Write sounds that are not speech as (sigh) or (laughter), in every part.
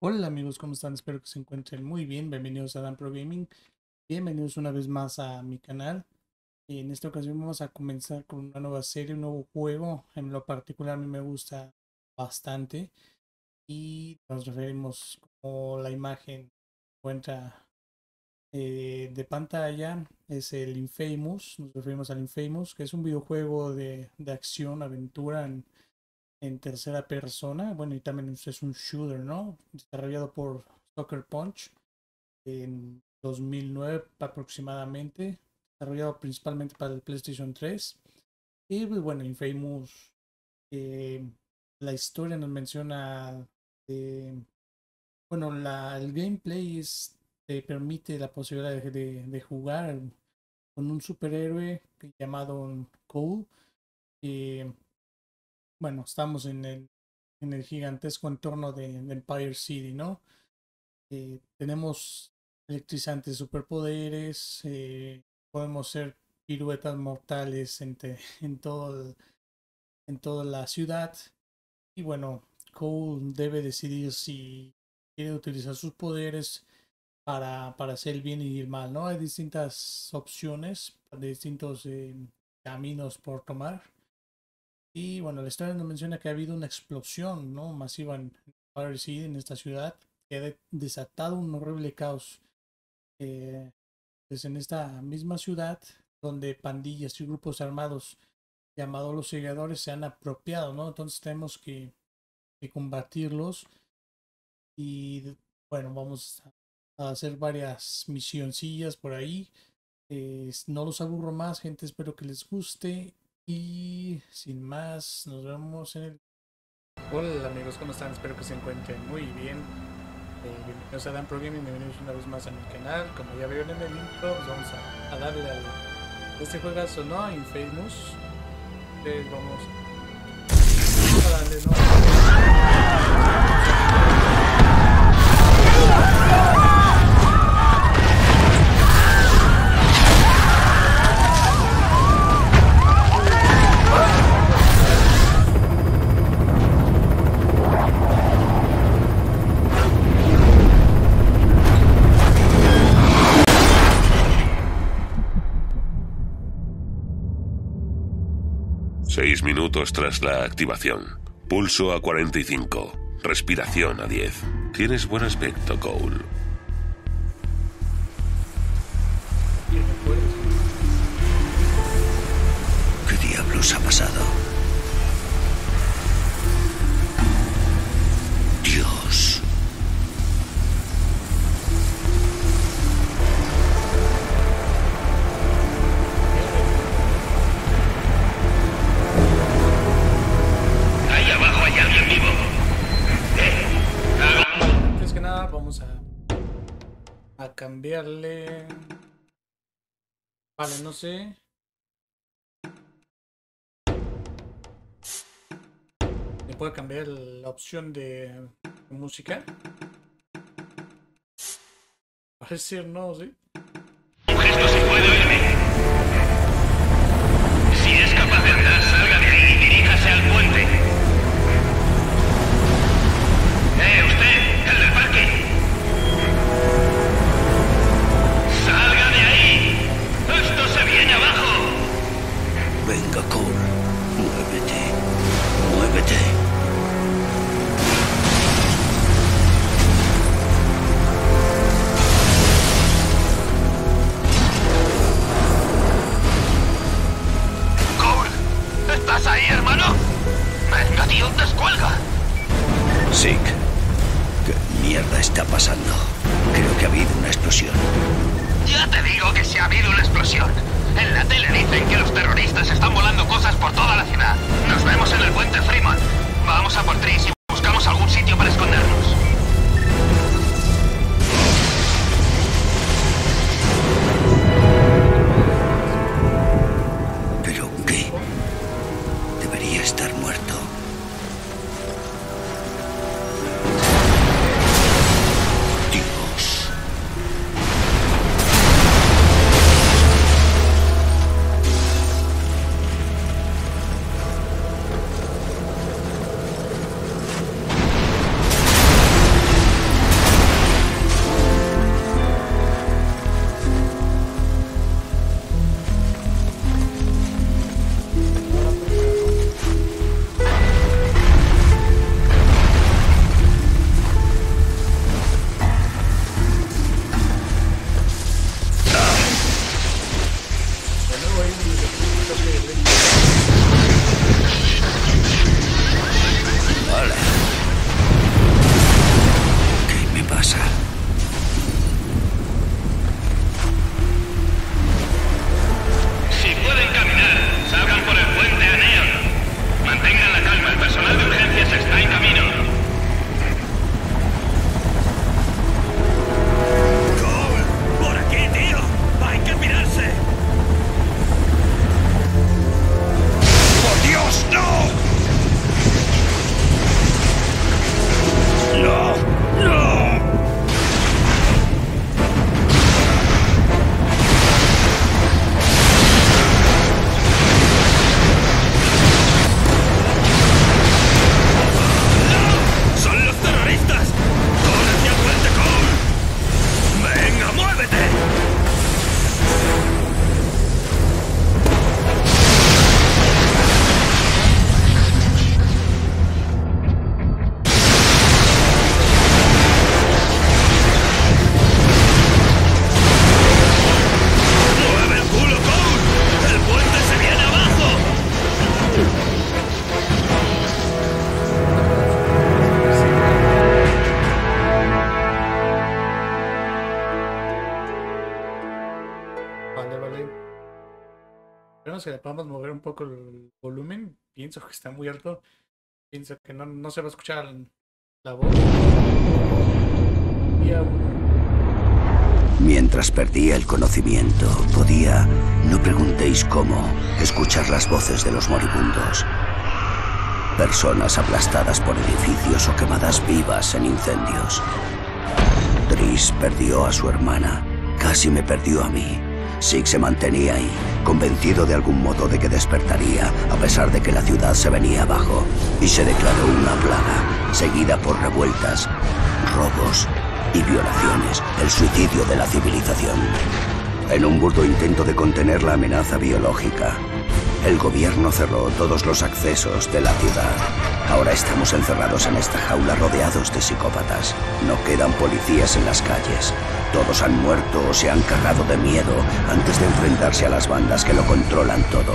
Hola amigos, ¿cómo están? Espero que se encuentren muy bien. Bienvenidos a Dan Pro Gaming. Bienvenidos una vez más a mi canal. En esta ocasión vamos a comenzar con una nueva serie, un nuevo juego. En lo particular a mí me gusta bastante. Y nos referimos como la imagen encuentra eh, de pantalla. Es el Infamous. Nos referimos al Infamous, que es un videojuego de, de acción, aventura en en tercera persona. Bueno, y también es un shooter, ¿no? Desarrollado por Soccer Punch en 2009 aproximadamente. Desarrollado principalmente para el PlayStation 3. Y pues, bueno, Infamous, eh, la historia nos menciona, eh, bueno, la, el gameplay te permite la posibilidad de, de, jugar con un superhéroe llamado Cole. Bueno, estamos en el, en el gigantesco entorno de, Empire City, ¿no? Eh, tenemos electrizantes superpoderes, eh, podemos ser piruetas mortales en, (laughs) en, todo en toda la ciudad. Y bueno, Cole debe decidir si quiere utilizar sus poderes para, para hacer el bien y el mal, ¿no? Hay distintas opciones, distintos eh, caminos por tomar. Y bueno, la historia nos menciona que ha habido una explosión ¿no? masiva en Power City, en esta ciudad, que ha desatado un horrible caos. Eh, pues en esta misma ciudad, donde pandillas y grupos armados llamados los seguidores se han apropiado, ¿no? Entonces tenemos que, combatirlos. Y bueno, vamos a hacer varias misioncillas por ahí. No los aburro más, gente. Espero que les guste. Y sin más, nos vemos en el... Hola amigos, ¿cómo están? Espero que se encuentren muy bien. Eh, bienvenidos a Dan Pro Gaming, bienvenidos una vez más a mi canal. Como ya vieron en el intro, pues vamos a, darle al, este juegazo, ¿no? Infamous. Entonces vamos a darle, ¿no? Tras la activación. Pulso a 45. Respiración a 10. Tienes buen aspecto, Cole. ¿Qué diablos ha pasado? Vale, no sé. ¿Me puedo cambiar la opción de música? Parece no, ¿sí? Pienso que está muy alto. Pienso que no, no se va a escuchar la voz. Mientras perdía el conocimiento, podía, no preguntéis cómo, escuchar las voces de los moribundos. Personas aplastadas por edificios o quemadas vivas en incendios. Tris perdió a su hermana, casi me perdió a mí. Sig se mantenía ahí, convencido de algún modo de que despertaría, a pesar de que la ciudad se venía abajo, y se declaró una plaga, seguida por revueltas, robos y violaciones, el suicidio de la civilización. En un burdo intento de contener la amenaza biológica, el gobierno cerró todos los accesos de la ciudad. Ahora estamos encerrados en esta jaula rodeados de psicópatas. No quedan policías en las calles. Todos han muerto o se han cargado de miedo antes de enfrentarse a las bandas que lo controlan todo.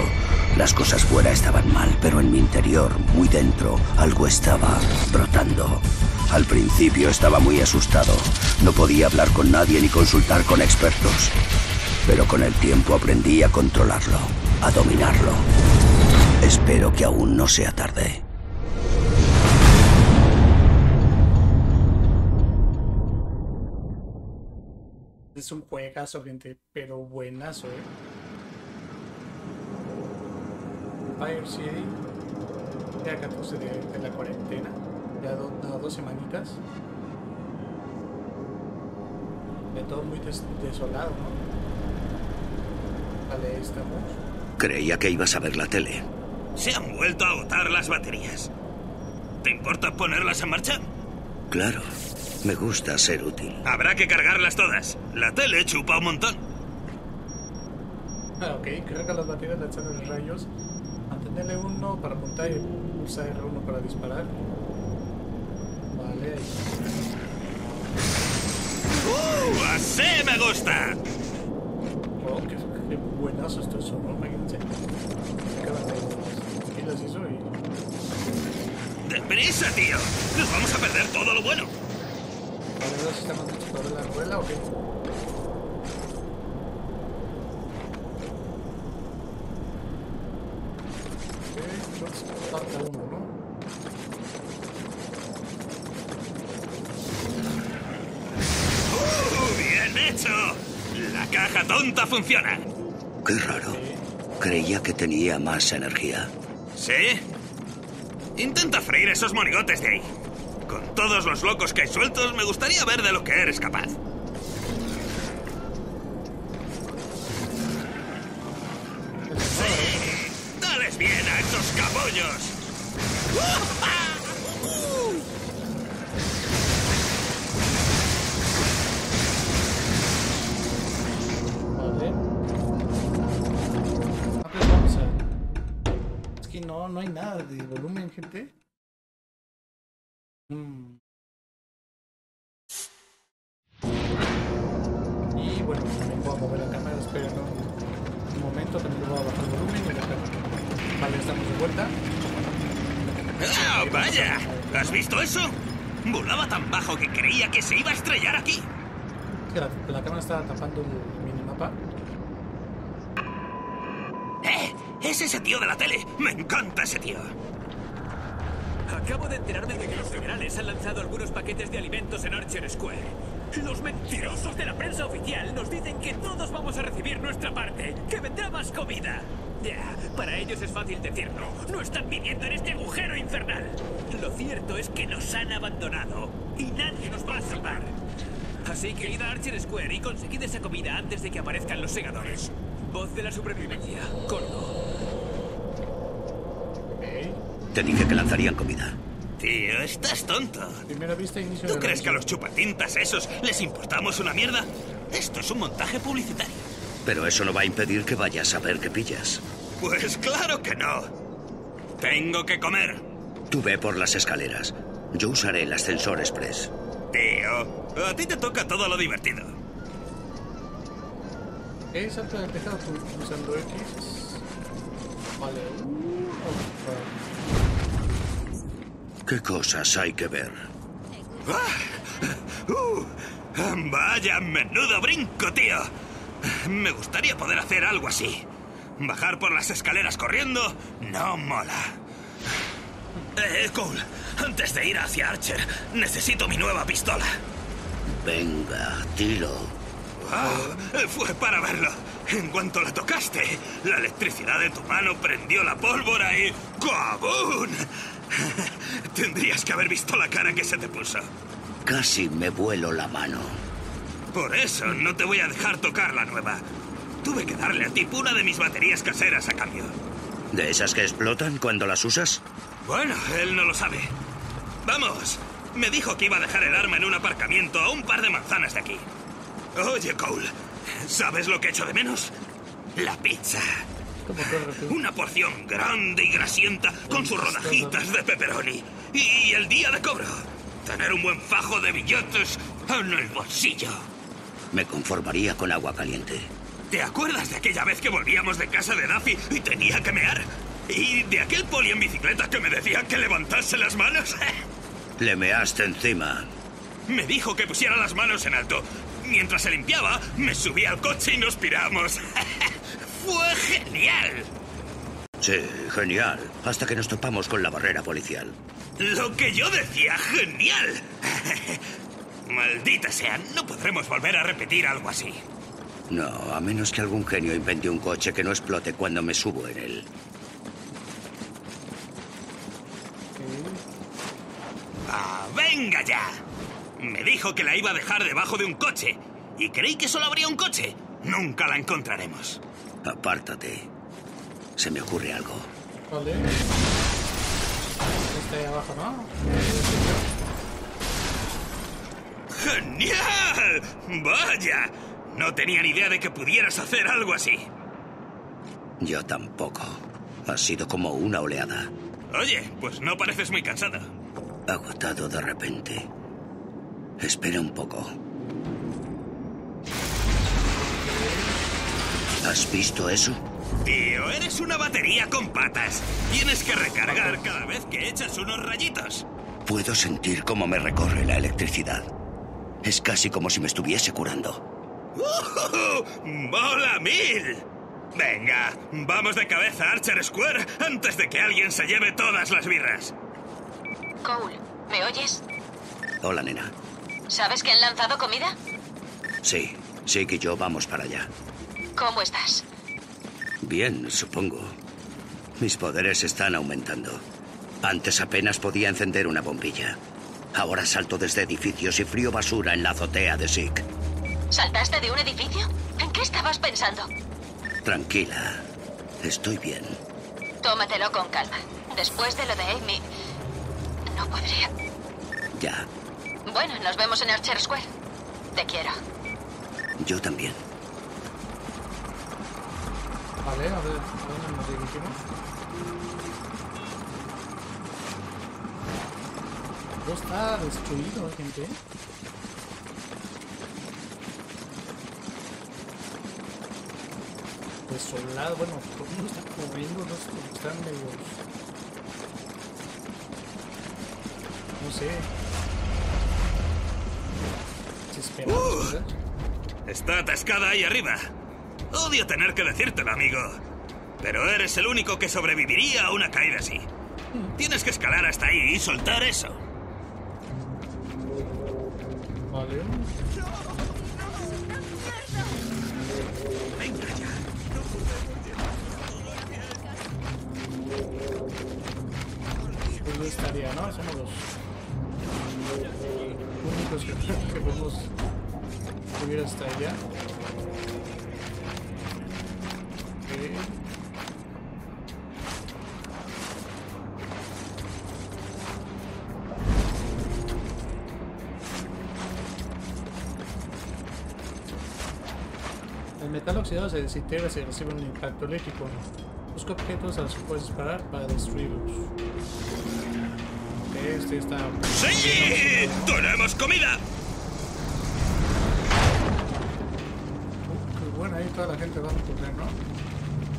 Las cosas fuera estaban mal, pero en mi interior, muy dentro, algo estaba brotando. Al principio estaba muy asustado. No podía hablar con nadie ni consultar con expertos. Pero con el tiempo aprendí a controlarlo, a dominarlo. Espero que aún no sea tarde. Es un juegazo, gente, pero buenazo, eh. Fire City, día 14 de, de la cuarentena, ya do- no, dos semanitas. De todo muy des- desolado, ¿no? Vale, estamos. Creía que ibas a ver la tele. Se han vuelto a agotar las baterías. ¿Te importa ponerlas en marcha? Claro, me gusta ser útil. Habrá que cargarlas todas. La tele chupa un montón. Ah, ok, carga las baterías lanzando rayos. Mantenerle uno para apuntar y pulsar R1 para disparar. Vale, ahí. ¡Uh! ¡Así me gusta! Oh, qué, qué buenazo esto es, ¿no? Imagínense. De las y eso y. ¡Deprisa, tío! ¡Nos vamos a perder todo lo bueno! Estamos listos para ver la rueda o qué. Ok, entonces falta uno, ¿no? ¡Uh! ¡Bien hecho! La caja tonta funciona. Qué raro. Creía que tenía más energía. ¿Sí? Intenta freír esos monigotes de ahí. Con todos los locos que hay sueltos, me gustaría ver de lo que eres capaz. Sí, dales bien a esos capullos. Acabo de enterarme de que los generales han lanzado algunos paquetes de alimentos en Archer Square. Los mentirosos de la prensa oficial nos dicen que todos vamos a recibir nuestra parte, que vendrá más comida. Ya, para ellos es fácil decirlo. No están viviendo en este agujero infernal. Lo cierto es que nos han abandonado y nadie nos va a salvar. Así que id a Archer Square y conseguid esa comida antes de que aparezcan los segadores. Voz de la supervivencia, Cordo. Te dije que lanzarían comida. Tío, estás tonto. Primera vista, inicio ¿Tú crees que a los chupatintas esos les importamos una mierda? Esto es un montaje publicitario. Pero eso no va a impedir que vayas a ver qué pillas. Pues claro que no. Tengo que comer. Tú ve por las escaleras. Yo usaré el ascensor express. Tío, a ti te toca todo lo divertido. Ok, salto de tejado pu- pulsando X. Vale. Uh, oh, ¿Qué cosas hay que ver? ¡Uh! ¡Vaya menudo brinco, tío! Me gustaría poder hacer algo así. Bajar por las escaleras corriendo no mola. Eh, Cole, antes de ir hacia Archer, necesito mi nueva pistola. Venga, tiro. Ah, fue para verlo. En cuanto la tocaste, la electricidad de tu mano prendió la pólvora y... ¡Cabún! (laughs) Tendrías que haber visto la cara que se te puso. Casi me vuelo la mano. Por eso no te voy a dejar tocar la nueva. Tuve que darle a tipo una de mis baterías caseras a cambio. ¿De esas que explotan cuando las usas? Bueno, él no lo sabe. Vamos, me dijo que iba a dejar el arma en un aparcamiento a un par de manzanas de aquí. Oye, Cole, ¿sabes lo que echo de menos? La pizza. Una porción grande y grasienta con sus rodajitas de pepperoni. Y el día de cobro. Tener un buen fajo de billetes en el bolsillo. Me conformaría con agua caliente. ¿Te acuerdas de aquella vez que volvíamos de casa de Daffy y tenía que mear? ¿Y de aquel poli en bicicleta que me decía que levantase las manos? (laughs) Le measte encima. Me dijo que pusiera las manos en alto. Mientras se limpiaba, me subí al coche y nos piramos. (laughs) ¡Fue genial! Sí, genial. Hasta que nos topamos con la barrera policial. Lo que yo decía, genial. (laughs) Maldita sea, no podremos volver a repetir algo así. No, a menos que algún genio invente un coche que no explote cuando me subo en él. ¡Ah, venga ya! Me dijo que la iba a dejar debajo de un coche. Y creí que solo habría un coche. Nunca la encontraremos. Apártate. Se me ocurre algo. Vale. Ahí abajo, ¿no? ¡Genial! ¡Vaya! No tenía ni idea de que pudieras hacer algo así. Yo tampoco. Ha sido como una oleada. Oye, pues no pareces muy cansado. Agotado de repente. Espera un poco. ¿Has visto eso? Tío, eres una batería con patas. Tienes que recargar cada vez que echas unos rayitos. Puedo sentir cómo me recorre la electricidad. Es casi como si me estuviese curando. ¡Uh! ¡Mola mil! Venga, vamos de cabeza a Archer Square antes de que alguien se lleve todas las birras. Cole, ¿me oyes? Hola, nena. ¿Sabes que han lanzado comida? Sí, sí que yo vamos para allá. ¿Cómo estás? Bien, supongo. Mis poderes están aumentando. Antes apenas podía encender una bombilla. Ahora salto desde edificios y frío basura en la azotea de Sick. ¿Saltaste de un edificio? ¿En qué estabas pensando? Tranquila. Estoy bien. Tómatelo con calma. Después de lo de Amy... No podría... Ya. Bueno, nos vemos en Archer Square. Te quiero. Yo también. Vale, a ver, ¿a dónde nos dirigimos? Todo está destruido, ¿eh, gente. Desolado, bueno, todo el mundo está corriendo, no sé, están medio... No sé. Desesperados, ¿verdad? Está atascada ahí arriba. Odio tener que decírtelo, amigo. Pero eres el único que sobreviviría a una caída así. Tienes que escalar hasta ahí y soltar eso. Vale. Venga ya. Pues estaría, ¿no? Somos los únicos que, (laughs) que podemos subir hasta allá. Metal oxidado se desintegra si recibe un impacto eléctrico. Busca objetos a los que puedes disparar para destruirlos. Ok, este está... ¡Sí! ¡Tenemos comida! Uh, qué bueno, ahí toda la gente va a correr, ¿no?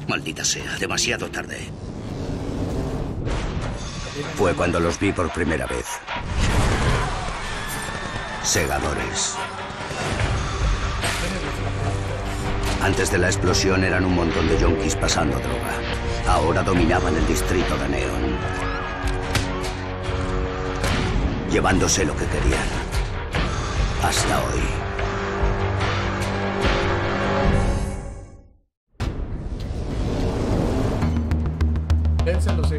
Maldita sea, demasiado tarde. Fue cuando los vi por primera vez. Segadores. Antes de la explosión eran un montón de yonkis pasando droga. Ahora dominaban el distrito de Neon. Llevándose lo que querían. Hasta hoy. Los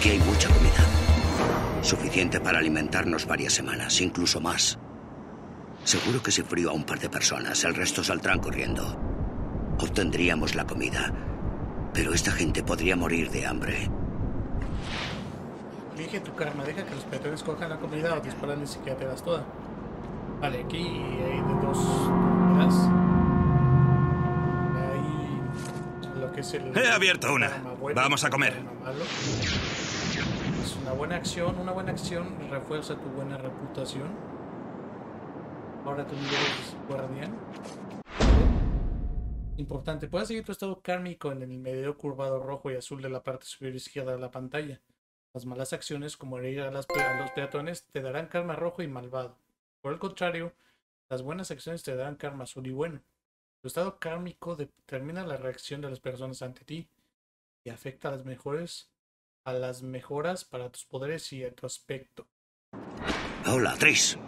Aquí hay mucha comida. Suficiente para alimentarnos varias semanas, incluso más. Seguro que si frío a un par de personas, el resto saldrán corriendo. Obtendríamos la comida. Pero esta gente podría morir de hambre. Elige tu karma, deja que los peatones cojan la comida o disparan y siquiera te das toda. Vale, aquí hay de dos maneras. Hay lo que es el. He abierto una. Vamos a comer. malo. Es una buena acción, una buena acción refuerza tu buena reputación. Ahora tu nivel es guardián. Importante, puedes seguir tu estado kármico en el medio curvado rojo y azul de la parte superior izquierda de la pantalla. Las malas acciones, como herir a, las a los peatones, te darán karma rojo y malvado. Por el contrario, las buenas acciones te darán karma azul y bueno. Tu estado kármico determina la reacción de las personas ante ti y afecta a las mejores a las mejoras para tus poderes y a tu aspecto. Hola, Tris.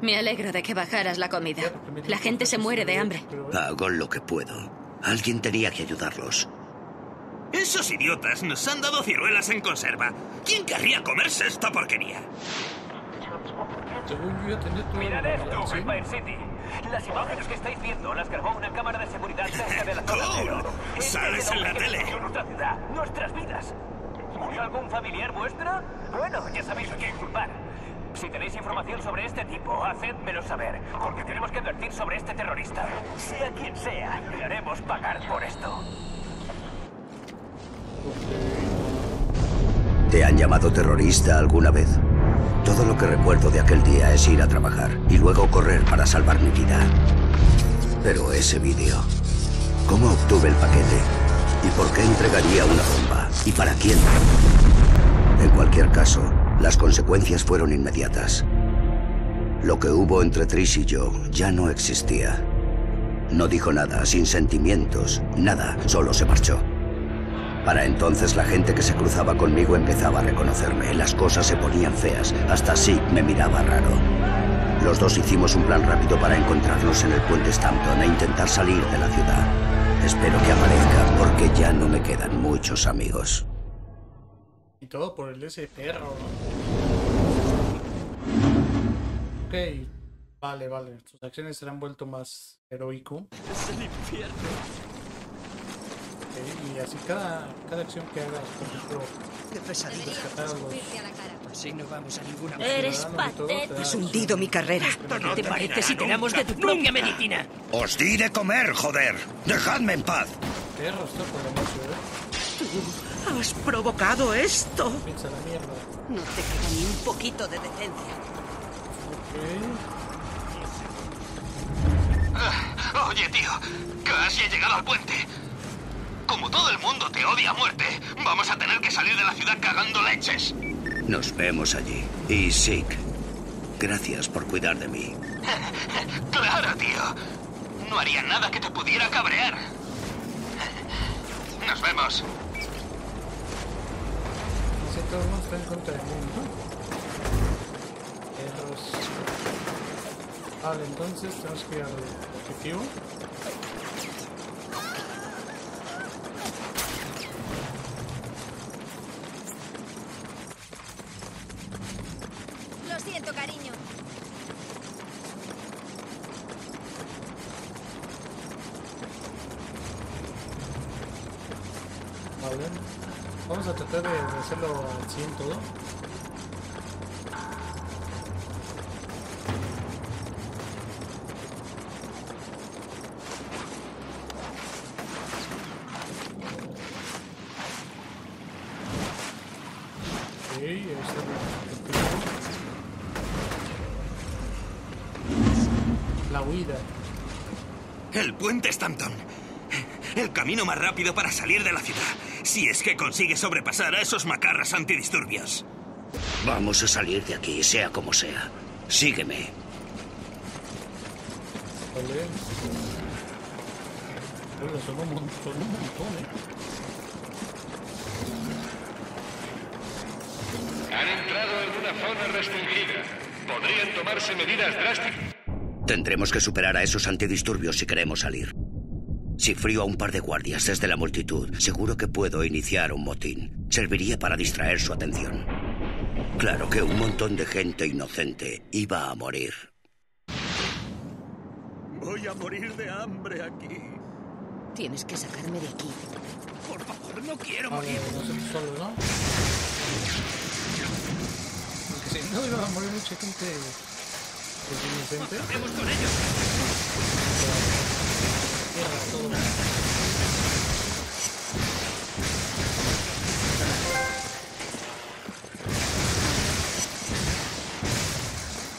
Me alegro de que bajaras la comida. La gente se muere de hambre. Hago lo que puedo. Alguien tenía que ayudarlos. Esos idiotas nos han dado ciruelas en conserva. ¿Quién querría comerse esta porquería? según yo ya tenía todo Mirad esto. Empire City. Las imágenes que estáis viendo las grabó una cámara de seguridad cerca de la zona Cool. cero. Este Sales en la tele. Nuestra ciudad, nuestras vidas. ¿Murió algún familiar vuestro? Bueno, ya sabéis a quién culpar. Si tenéis información sobre este tipo, hacedmelo saber, porque tenemos que advertir sobre este terrorista. Sea quien sea, le haremos pagar por esto. ¿Te han llamado terrorista alguna vez? Todo lo que recuerdo de aquel día es ir a trabajar y luego correr para salvar mi vida. Pero ese vídeo, ¿cómo obtuve el paquete? ¿Y por qué entregaría una bomba? ¿Y para quién? En cualquier caso, las consecuencias fueron inmediatas. Lo que hubo entre Trish y yo ya no existía. No dijo nada, sin sentimientos, nada, solo se marchó. Para entonces la gente que se cruzaba conmigo empezaba a reconocerme. Las cosas se ponían feas. Hasta Sid me miraba raro. Los dos hicimos un plan rápido para encontrarnos en el puente Stampton e intentar salir de la ciudad. Espero que aparezca porque ya no me quedan muchos amigos. Y todo por el ese perro. Ok, vale, vale. Tus acciones se han vuelto más heroico. Es el infierno. Y así cada, cada acción que hagas, por ejemplo, Qué pesadilla. rescatar a Así no vamos a ninguna Eres patético. Has hundido mi carrera. ¿Qué te parece si te damos de tu propia medicina? Os di de comer, joder. Dejadme en paz. está por la noche, ¿eh? Has provocado esto. Piensa la mierda. No te queda ni un poquito de decencia. Ok. Ah, Oye, tío, casi he llegado al puente. Todo el mundo te odia a muerte, vamos a tener que salir de la ciudad cagando leches. Nos vemos allí. Y Sick. Gracias por cuidar de mí. (laughs) Claro, tío. No haría nada que te pudiera cabrear. Nos vemos. Ese turno está en contra del mundo. Perros. Vale, entonces tenemos que ir al objetivo. Lo siento, cariño. Vale. Vamos a tratar de de hacerlo al 100 todo. La huida. El puente Stanton. El camino más rápido para salir de la ciudad. Si es que consigue sobrepasar a esos macarras antidisturbios. Vamos a salir de aquí, sea como sea. Sígueme. Vale. Hola, son un montón, son un montón, eh. Han entrado en una zona restringida. Podrían tomarse medidas drásticas. Tendremos que superar a esos antidisturbios si queremos salir. Si frío a un par de guardias desde la multitud, seguro que puedo iniciar un motín. Serviría para distraer su atención. Claro que un montón de gente inocente iba a morir. Voy a morir de hambre aquí. Tienes que sacarme de aquí. Por favor, no quiero Vale, morir. nosotros solos, ¿no? Porque si no iba a morir mucha gente pues, inocente. Con ellos. Tierra, todo.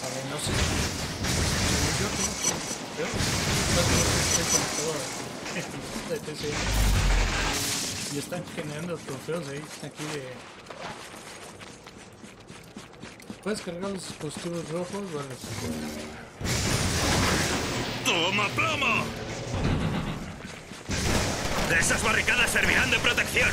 A ver, no sé. Yo creo. No tengo que TC. Y están generando trofeos ahí, aquí de. Puedes cargar los dispositivos rojos, vale. ¡Toma plomo! Esas barricadas servirán de protección.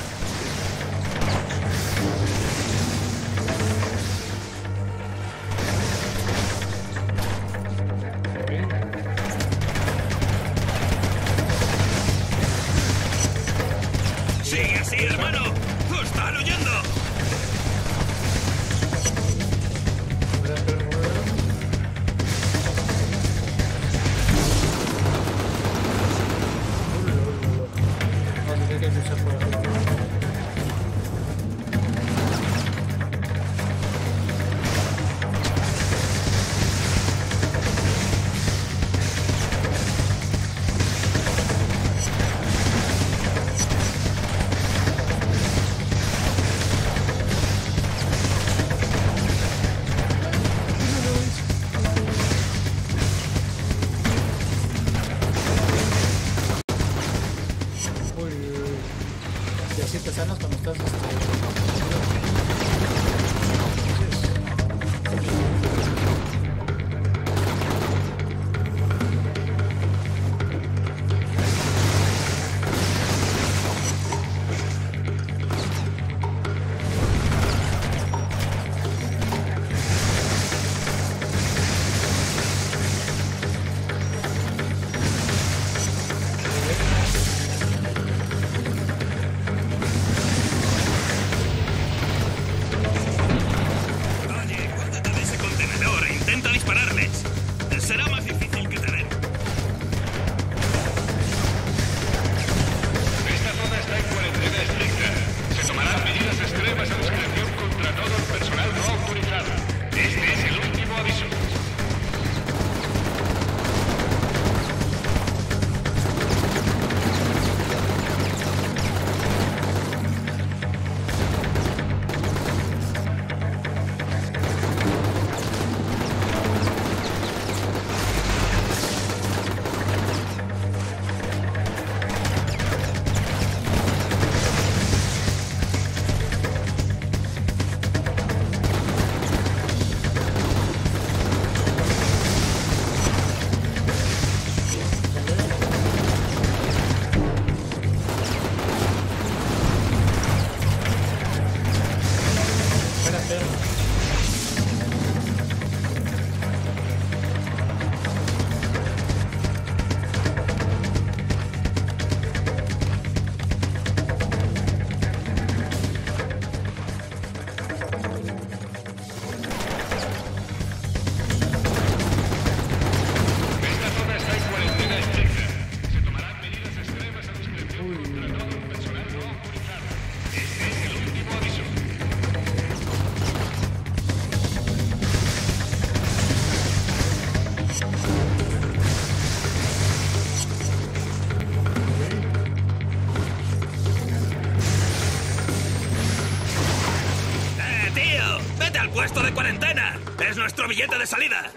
Puesto de cuarentena! ¡Es nuestro billete de salida!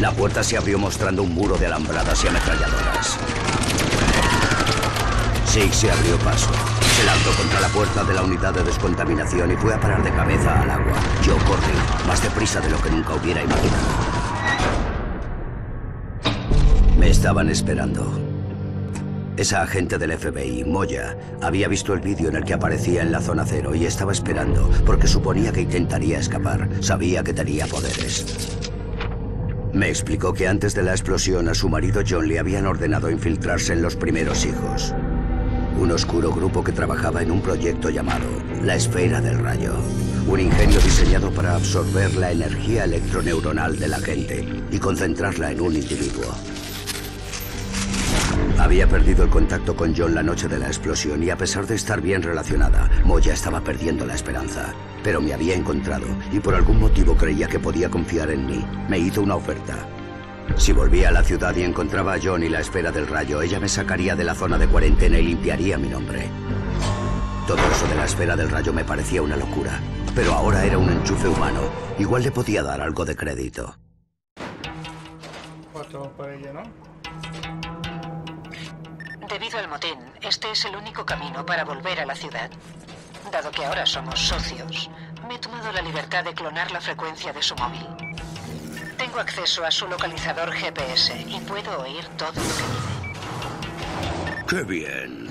La puerta se abrió mostrando un muro de alambradas y ametralladoras. Sí, se abrió paso. Se lanzó contra la puerta de la unidad de descontaminación y fue a parar de cabeza al agua. Yo corrí, más deprisa de lo que nunca hubiera imaginado. Me estaban esperando. Esa agente del FBI, Moya, había visto el vídeo en el que aparecía en la zona cero y estaba esperando porque suponía que intentaría escapar. Sabía que tenía poderes. Me explicó que antes de la explosión a su marido John le habían ordenado infiltrarse en los primeros hijos. Un oscuro grupo que trabajaba en un proyecto llamado la Esfera del Rayo. Un ingenio diseñado para absorber la energía electroneuronal de la gente y concentrarla en un individuo. Había perdido el contacto con John la noche de la explosión y a pesar de estar bien relacionada, Moya estaba perdiendo la esperanza. Pero me había encontrado y por algún motivo creía que podía confiar en mí. Me hizo una oferta. Si volvía a la ciudad y encontraba a John y la esfera del rayo, ella me sacaría de la zona de cuarentena y limpiaría mi nombre. Todo eso de la esfera del rayo me parecía una locura. Pero ahora era un enchufe humano. Igual le podía dar algo de crédito. Otro por ella, ¿no? Debido al motín, este es el único camino para volver a la ciudad. Dado que ahora somos socios, me he tomado la libertad de clonar la frecuencia de su móvil. Tengo acceso a su localizador GPS y puedo oír todo lo que dice. ¡Qué bien!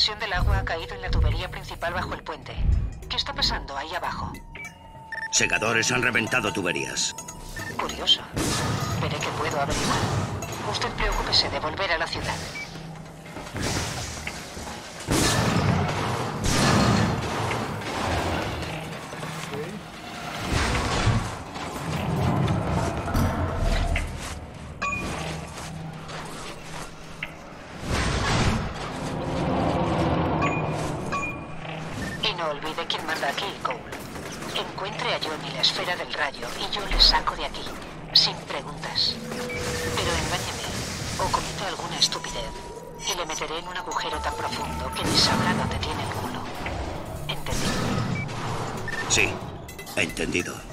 presión del agua ha caído en la tubería principal bajo el puente. ¿Qué está pasando ahí abajo? Segadores han reventado tuberías. Curioso. Veré que puedo averiguar. Usted preocúpese de volver a la ciudad. Meteré en un agujero tan profundo que ni sabrá dónde tiene el culo. ¿Entendido? Sí, entendido.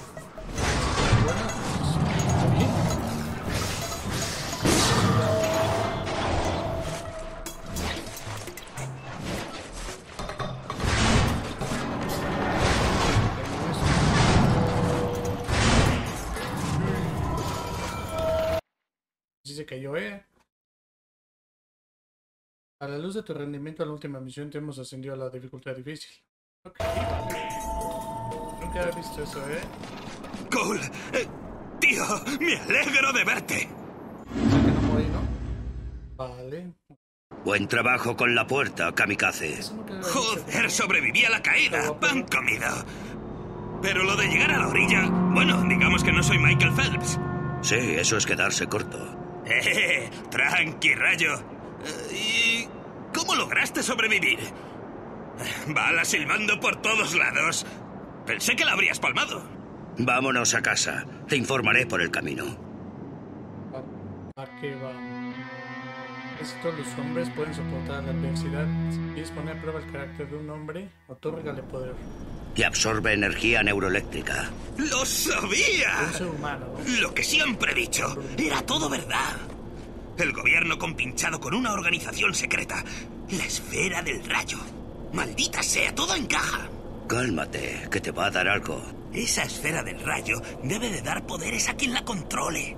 A la luz de tu rendimiento en la última misión te hemos ascendido a la dificultad difícil. Ok. Nunca había visto eso, eh. Cole, eh, tío, me alegro de verte. Que no morí, ¿no? Vale. Buen trabajo con la puerta, kamikaze. Joder, sobreviví a la caída. Pan comido. Pero lo de llegar a la orilla, bueno, digamos que no soy Michael Phelps. Sí, eso es quedarse corto. (laughs) Eh, tranqui, rayo. Eh, ¿Y cómo lograste sobrevivir? Balas silbando por todos lados. Pensé que la habrías palmado. Vámonos a casa. Te informaré por el camino. ¿A, a qué va? Esto los hombres pueden soportar la adversidad. Si quieres poner a prueba el carácter de un hombre, otórgale poder. Y absorbe energía neuroeléctrica. ¡Lo sabía! Un ser humano, ¿no? Lo que siempre he dicho, era todo verdad. El gobierno compinchado con una organización secreta. La esfera del rayo. Maldita sea, todo encaja. Cálmate, que te va a dar algo. Esa esfera del rayo debe de dar poderes a quien la controle.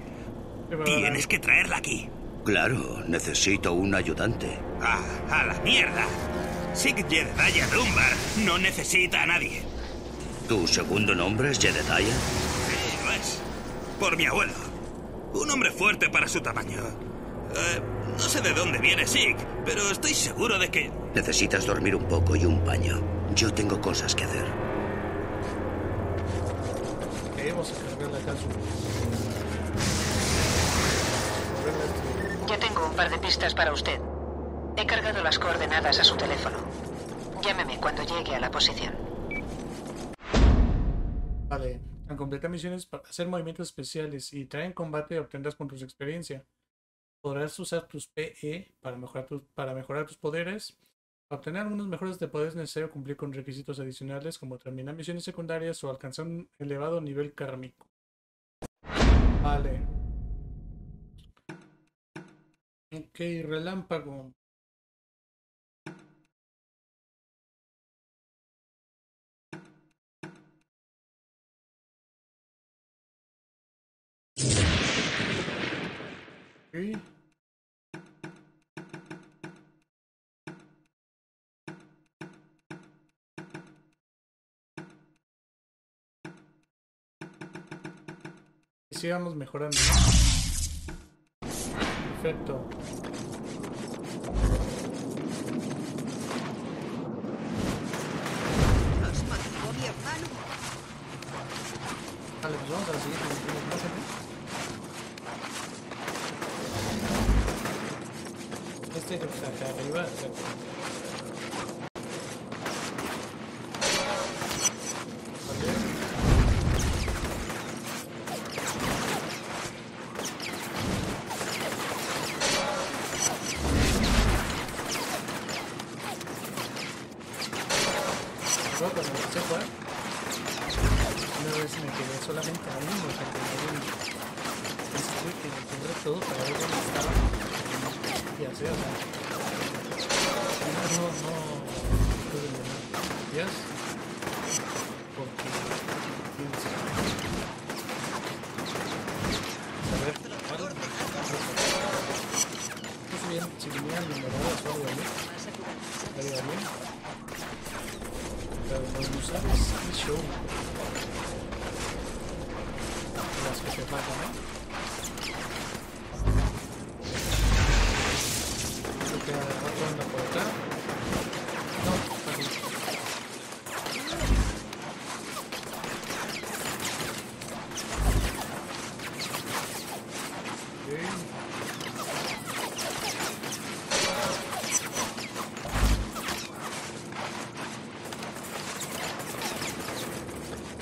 Tienes que traerla aquí. Claro, necesito un ayudante. Ah, a la mierda. Sig Jedediah Dumbar no necesita a nadie. ¿Tu segundo nombre es Jedediah? Sí, lo es. Por mi abuelo. Un hombre fuerte para su tamaño. Eh, no sé de dónde viene Sig, pero estoy seguro de que... Necesitas dormir un poco y un baño. Yo tengo cosas que hacer. Ok, vamos a cargar la este- Ya tengo un par de pistas para usted. He cargado las coordenadas a su teléfono. Llámeme cuando llegue a la posición. Vale. Al completar misiones para hacer movimientos especiales y traer en combate obtendrás puntos de experiencia. Podrás usar tus PE para mejorar, tus- para mejorar tus poderes. Para obtener algunos mejoras de poderes es necesario cumplir con requisitos adicionales como terminar misiones secundarias o alcanzar un elevado nivel kármico. Vale. Ok, relámpago. Ok. Y sigamos mejorando. Perfecto. Vale, pues vamos a la siguiente. Misión. Pásate. Este creo que está acá arriba. exacto. Vale. Luego cuando se fue, una vez me quedé solamente ahí, o sea, que no pensé que encontré todo para ver dónde estaba y así, o sea, no, no, no pude llenar días porque pienso saber cuál pues bien, si vinieran numeradas o algo así, estaría bien. Pero no sabes qué show. Las que te faltan, ¿no? Creo que otro anda por acá. No, está aquí. Ok.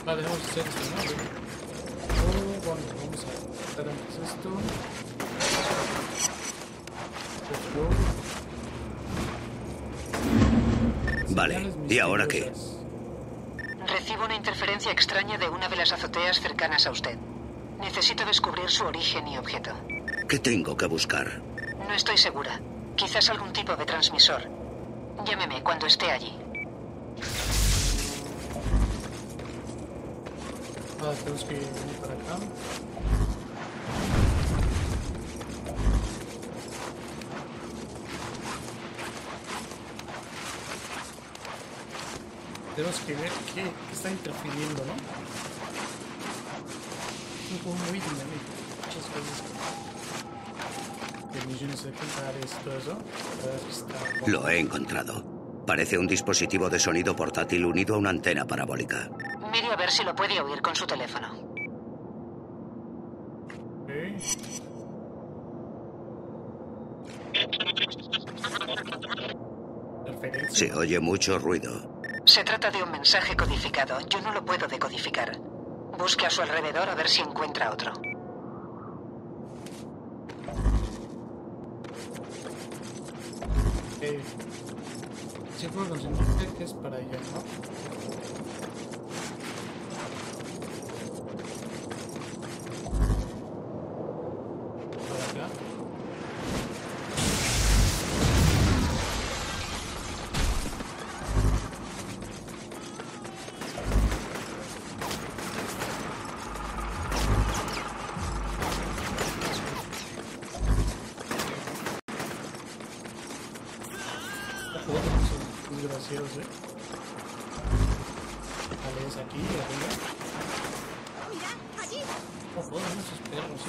Vale, vamos a hacer esto, ¿no? Oh, bueno, vamos a quitar esto. Vale, ¿y ahora qué? Recibo una interferencia extraña de una de las azoteas cercanas a usted. Necesito descubrir su origen y objeto. ¿Qué tengo que buscar? No estoy segura. Quizás algún tipo de transmisor. Llámeme cuando esté allí. Ahora tenemos que venir para acá. Tenemos que ver qué, qué está interfiriendo, ¿no? Un juego muy dinámico. Muchas cosas. Permisiones secundarias y todo eso. Lo he encontrado. Parece un dispositivo de sonido portátil unido a una antena parabólica. Ver si lo puede oír con su teléfono. Se oye mucho ruido. Se trata de un mensaje codificado. Yo no lo puedo decodificar. Busque a su alrededor a ver si encuentra otro. Eh, que es para allá, ¿no? Para acá. Está jugando con sus desgraciados, eh. Vale, es aquí, arriba. Mira, allí. Oh, joder, esos perros, eh.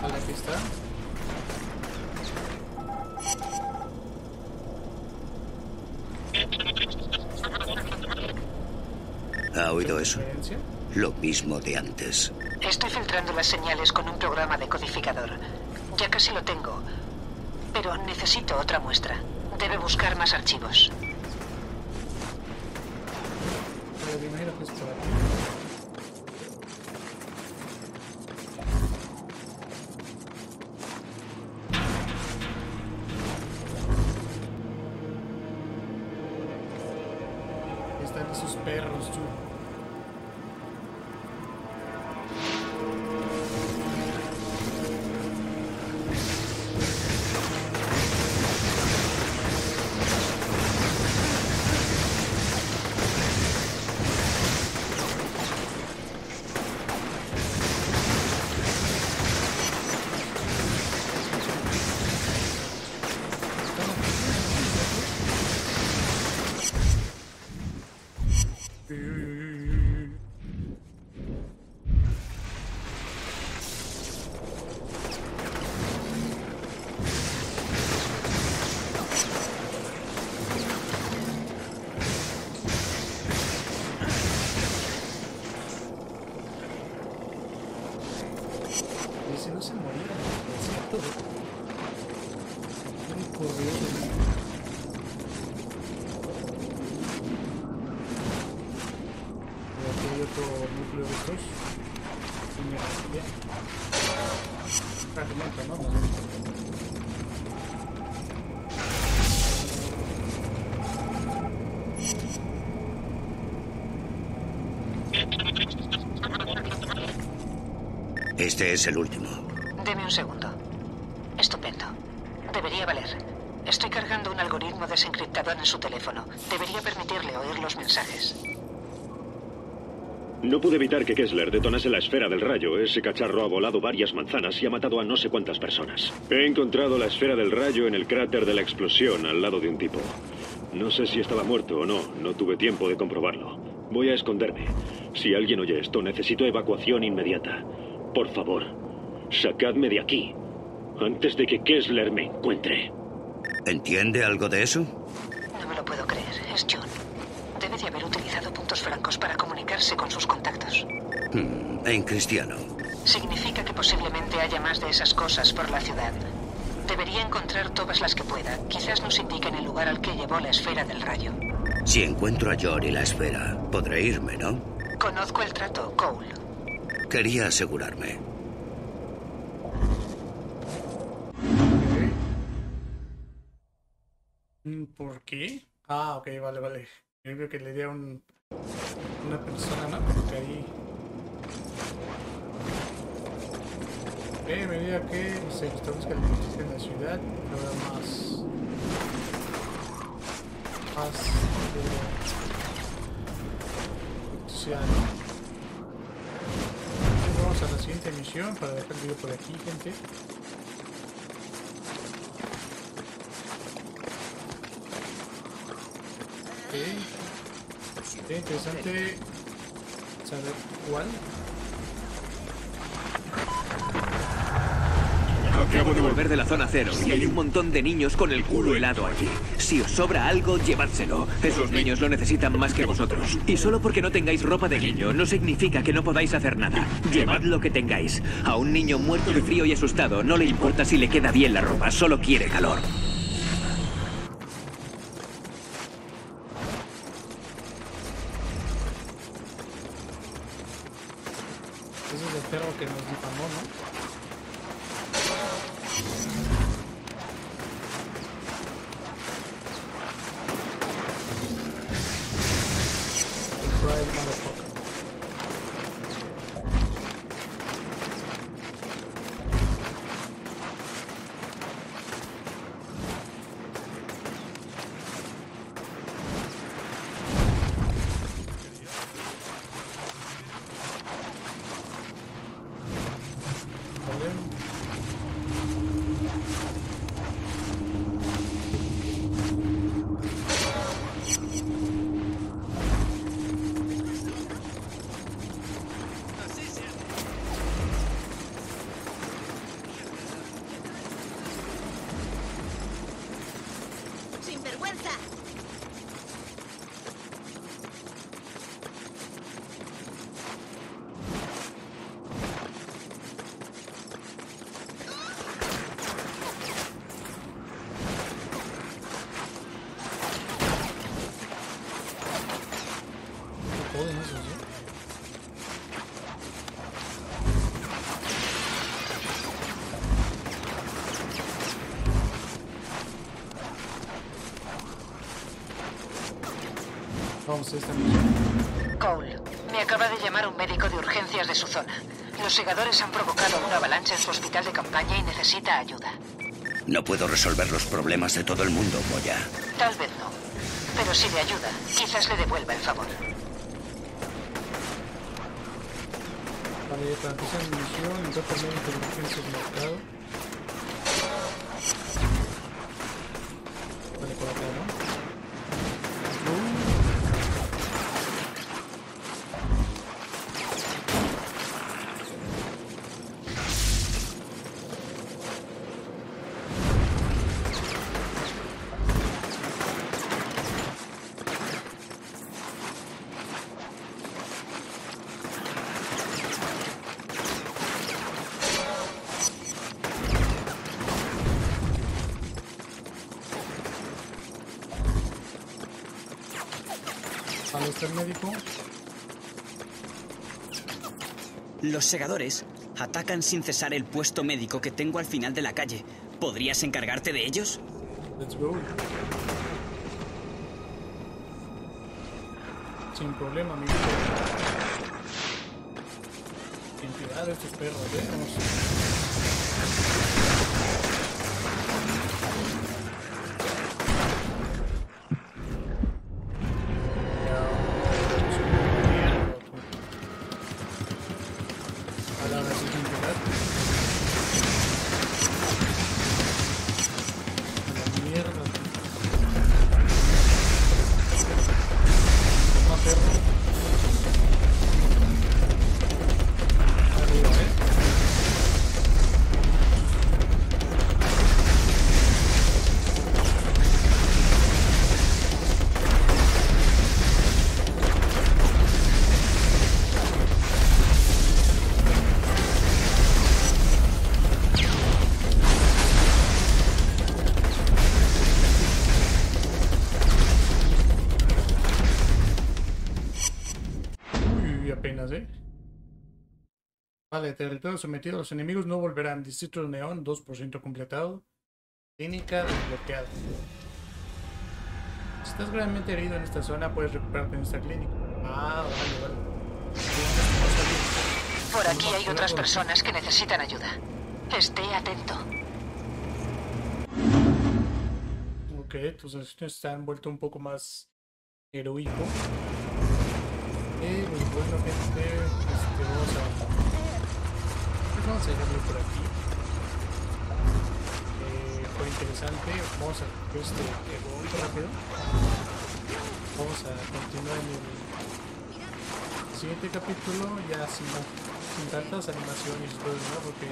Vale, aquí está. ¿Ha oído eso? Lo mismo de antes. Estoy filtrando las señales con un programa decodificador. Ya casi lo tengo. Pero necesito otra muestra. Debe buscar más archivos. Están esos perros, tú. Este es el último. Deme un segundo. Estupendo. Debería valer. Estoy cargando un algoritmo desencriptador en su teléfono. Debería permitirle oír los mensajes. No pude evitar que Kessler detonase la esfera del rayo. Ese cacharro ha volado varias manzanas y ha matado a no sé cuántas personas. He encontrado la esfera del rayo en el cráter de la explosión al lado de un tipo. No sé si estaba muerto o no. No tuve tiempo de comprobarlo. Voy a esconderme. Si alguien oye esto, necesito evacuación inmediata. Por favor, sacadme de aquí. Antes de que Kessler me encuentre. ¿Entiende algo de eso? No me lo puedo creer. Es John. Debe de haber utilizado puntos francos para comunicarse con sus contactos. Hmm, en cristiano. Significa que posiblemente haya más de esas cosas por la ciudad. Debería encontrar todas las que pueda. Quizás nos indiquen el lugar al que llevó la esfera del rayo. Si encuentro a John y la esfera, podré irme, ¿no? Conozco el trato, Cole. Quería asegurarme. ¿Por qué? Ah, ok, vale, vale. Yo creo que le dieron Una persona, ¿no? Porque ahí... Eh, a medida que se la justicia en la ciudad, habrá más... Más... Eh, social, ¿no? Vamos a la siguiente misión para dejar el video por aquí, gente. Ok. Sería interesante saber cuál. Acabo de volver de la zona cero y hay un montón de niños con el culo helado allí. Si os sobra algo, llevádselo. Esos niños lo necesitan más que vosotros. Y solo porque no tengáis ropa de niño no significa que no podáis hacer nada. Llevad lo que tengáis. A un niño muerto de frío y asustado no le importa si le queda bien la ropa, solo quiere calor. Ese es el perro que nos difamó, ¿no? El Pride Motherfucker. Vale. ¡Sin vergüenza! Joden esos, ¿eh? Esta misión. Cole, me acaba de llamar un médico de urgencias de su zona. Los segadores han provocado una avalancha en su hospital de campaña y necesita ayuda. No puedo resolver los problemas de todo el mundo, Moya. Tal vez no. Pero si le ayuda, quizás le devuelva el favor. Vale, para empezar mi misión, de mercado. Vale, por acá, ¿no? Vale, está el médico. Los segadores atacan sin cesar el puesto médico que tengo al final de la calle. ¿Podrías encargarte de ellos? Let's go. Sin problema, amigo. Sin de estos perros, ¿eh? Vamos. Vale, territorio sometido. Los enemigos no volverán. Distrito de Neón, 2% completado. Clínica desbloqueada. Si estás gravemente herido en esta zona, puedes recuperarte en esta clínica. Ah, vale, vale. Por aquí hay otras personas que necesitan ayuda. Esté atento. Ok, entonces esto está envuelto un poco más heroico. Eh, pues bueno, gente, este, vamos a... pues vamos a ir por aquí. Eh, fue interesante. Vamos a este muy rápido. Vamos a continuar en el siguiente capítulo, ya sin, tantas animaciones y todo, ¿no? Porque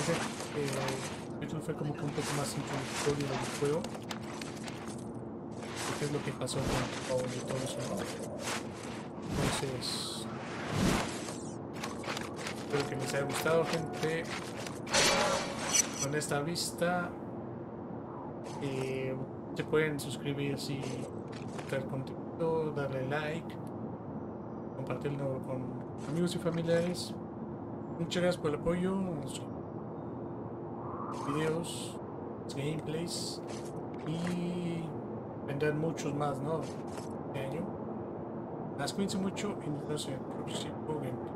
ese eh, capítulo fue como que un poco más introductorio del juego. ¿Qué es lo que pasó con Paul y todo eso, ¿no? Entonces, espero que les haya gustado, gente. Con esta vista, eh, se pueden suscribir si el contenido, darle like, compartirlo con amigos y familiares. Muchas gracias por el apoyo videos, gameplays y vendrán muchos más, ¿no? Este año. Las cuídense mucho y nos vemos en el próximo gameplay.